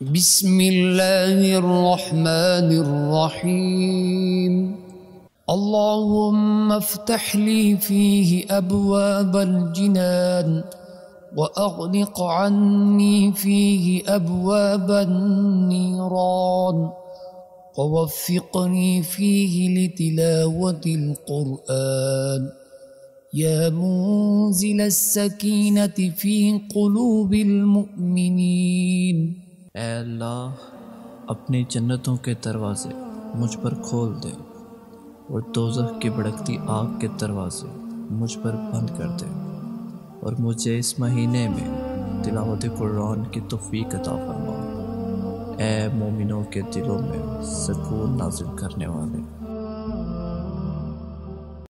بسم الله الرحمن الرحيم. اللهم افتح لي فيه أبواب الجنان وأغلق عني فيه أبواب النيران. ووفقني فيه لتلاوة القرآن. يا منزل السكينة في قلوب المؤمنين. اے اللہ، اپنی جنتوں کے دروازے مجھ پر کھول دے اور دوزخ کی بھڑکتی آگ کے دروازے مجھ پر بند کر دے اور مجھے اس مہینے میں تلاوت قرآن کی توفیق عطا فرما۔ اے مومنوں کے دلوں میں سکون نازل کرنے والے